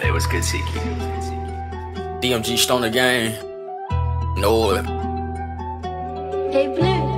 Hey, what's good, Tiki? DMG Stoner Gang. Know it. Hey Blue.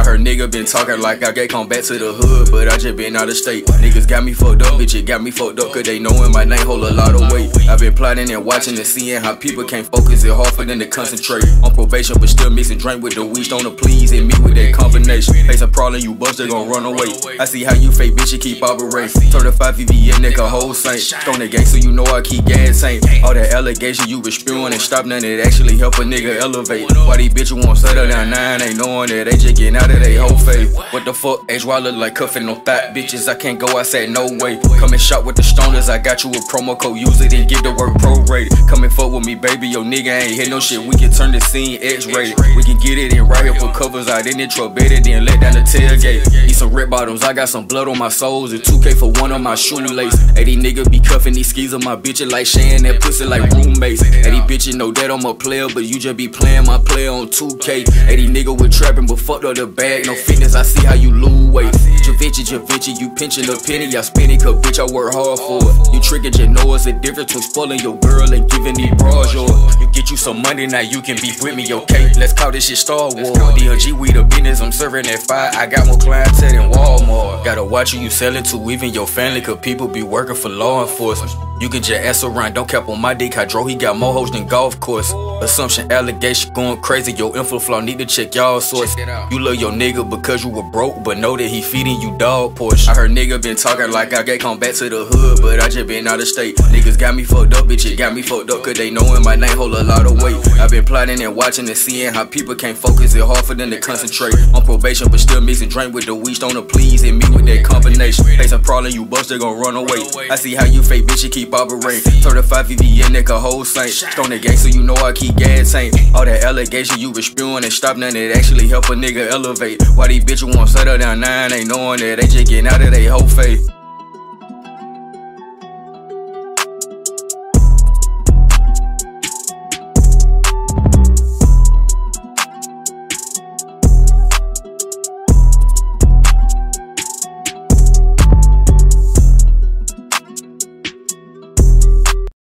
I heard nigga been talking like I get come back to the hood, but I just been out of state. Niggas got me fucked up, bitch, it got me fucked up, cause they knowin' my name hold a lot of weight. i been plotting and watching and seeing how people can't focus, it hard for them to concentrate. On probation, but still mixing drink with the weed, stoner please, and me with that combination. Face a problem, you bust, they gon' run away. I see how you fake, bitch, you keep operating. 35 VVN, nigga, whole saint. Stoner gang, so you know I keep gas ain't. All that allegation you been spewing and stop none, it actually help a nigga elevate. Why these bitches won't settle down nine, ain't knowing that they just getting out of their whole face. What the fuck, H Y look like cuffing no thought bitches. I can't go, I said no way. Come and shot with the stoners, I got you a promo code, use it and get the work prorated. Come and fuck with me, baby, yo nigga ain't hit no shit. We can turn the scene X rated. We can get it in right here, put covers out in the truck, better then let down the tailgate. Eat some red bottoms, I got some blood on my soles, and 2K for one of my shoelace. Hey, these niggas be cuffing these skis on my bitches like Shan, that pussy like roommates. These bitches know that I'm a player, but you just be playing my player on 2K. Hey, these niggas with trapping, but fucked up the bag, no fitness, I see how you lose weight. Javinci, Javinci, you pinching a penny, I spin it, cause bitch, I work hard for it. You tricking, you know it's a difference between spoiling your girl and giving these bras yours. You get you some money, now you can be with me, okay? Let's call this shit Star Wars. DMG, we the business, I'm serving at five. I got more clientele than Walmart. Gotta watch who you selling to, even your family, cause people be working for law enforcement. You can just ask around, don't cap on my dick. HyJro, he got more hoes than golf course. Assumption, allegation, going crazy. Your info flow, need to check y'all source. You love your nigga because you were broke, but know that he feeding you dog portion. I heard nigga been talking like I get come back to the hood, but I just been out of state. Niggas got me fucked up, bitch, it got me fucked up, cause they knowin' my name hold a lot of weight. i been plotting and watching and seeing how people can't focus, it hard for them to concentrate. On probation, but still mixing drink with the weed, stoner please, and me with that combination. Face a problem, you bust, they gon' run away. I see how you fake, bitch, you keep operating. 35 VVN, nigga, whole saint. Stoner gang, so you know I keep gas. All that allegation you been spewing and stop none, it actually help a nigga elevate. Why these bitches won't settle down nine, ain't knowing that they just getting out of their whole faith.